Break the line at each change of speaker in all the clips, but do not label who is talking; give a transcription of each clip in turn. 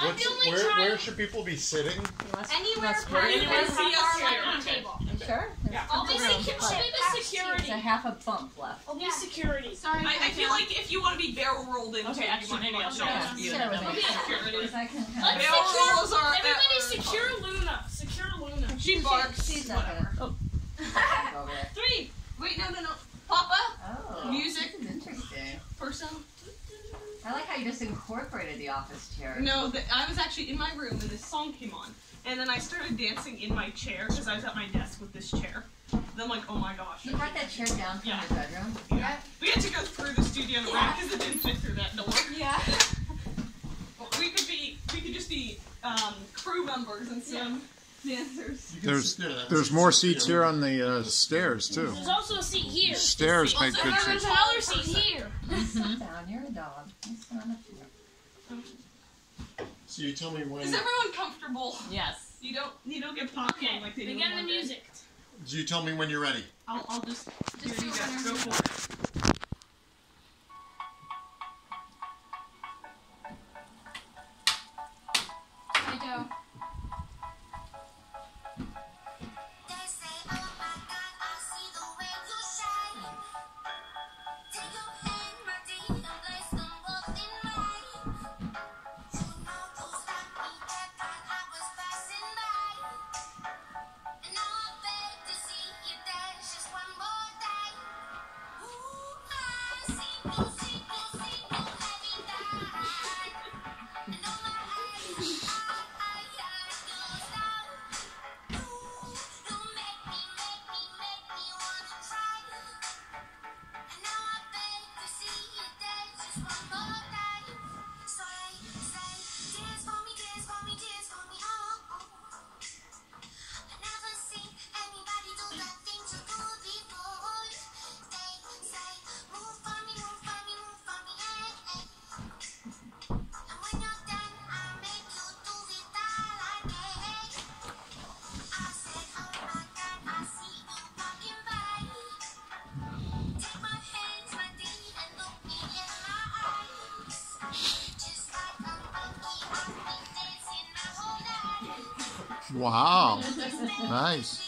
I'm
What's, where,
child.
where should people be sitting?
Anywhere
Let's
where you
anywhere
can
see
see
us
us
here.
at our table.
Sure.
Yeah.
Obviously,
room,
can
but
we be security?
It's a half a bump left.
I'll be security.
Sorry,
I, I feel like if you want to be barrel rolled into
Okay,
it,
actually,
you might
maybe
want
I'll
to
show
Yeah,
you.
share with me.
Yeah. Security.
Because I can kind
Let's
of.
Barrel
secure-
rolls are
Everybody
are-
secure Luna. Secure Luna.
She barks.
She's not gonna. Go over there.
Three. Wait, no, no, no. Papa.
Oh.
Music.
This is interesting.
Person.
I like how you just incorporated the office chair.
No, the, I was actually in my room and this song came on, and then I started dancing in my chair because I was at my desk with this chair. Then I'm like, oh my gosh.
You brought that chair down from
Yeah.
your bedroom.
Yeah. We had to go through the studio
Yeah.
because it didn't fit through that door.
Yeah.
We could be, we could just be um, crew members instead of dancers.
There's
sit
there's more seats here on the uh, stairs too.
There's also a seat here.
Stairs make good
seats. there's
seats.
another seat here.
Sit down. You're a dog. You sit on the floor.
So you tell me when.
Is everyone comfortable?
Yes.
You don't, you don't get popcorn
Okay,
like they do.
begin
in
the music.
So you tell me when you're ready.
I'll, I'll just,
Just
here you
do
go. Go for it.
Thank you.
Wow, nice.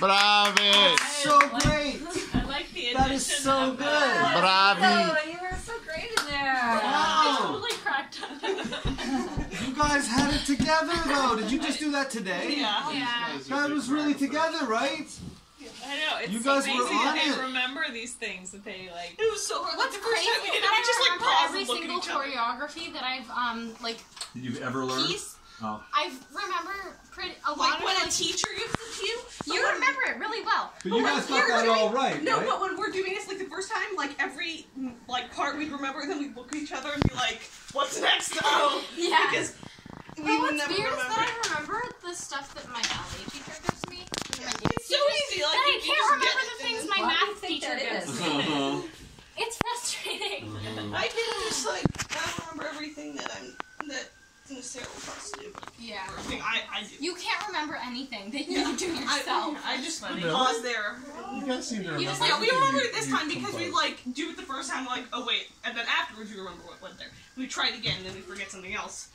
Bravi,
So great!
I like the
That is so good.
bravi.
Oh, you were so great in there.
I
Wow!
totally cracked up.
You guys had it together though. Did you just do that today?
Yeah.
Yeah.
That was really together, right?
I know. It's
You guys were
amazing
on
that
it.
they remember these things that they like.
It was so hard. Like
What's
the first
crazy
time we
is
did it, we
I
just like
remember
paused
every
and looked at
single
each other.
choreography that I've um like
Did you ever learn?
piece.
Oh.
I remember pretty a lot
Like
of
when
it,
a teacher gives it to you.
You remember it really well.
But you guys got that all right,
No,
right?
but when we're doing this, like the first time, like every like part we'd remember, then we'd look at each other and be like, "What's next?" Oh,
Yeah.
because we
But
would
what's
never
weird is
remember.
that I remember the stuff that my ballet teacher gives me. and my
It's so easy. Like
and I can't remember the things my
Why do you
math teacher gives me.
Uh-huh.
It's frustrating.
I can just like I don't remember everything that I'm that Sarah was supposed to do. but
Yeah.
Everything I I do.
You can't remember anything that
Yeah.
you do
I,
yourself.
I just would
Really?
pause there.
You guys seem to remember.
just-
Yeah, we
everything
remember it this time because we like do it the first time, like, oh wait, and then afterwards afterwards we remember what went there. We try it again, and then we forget something else.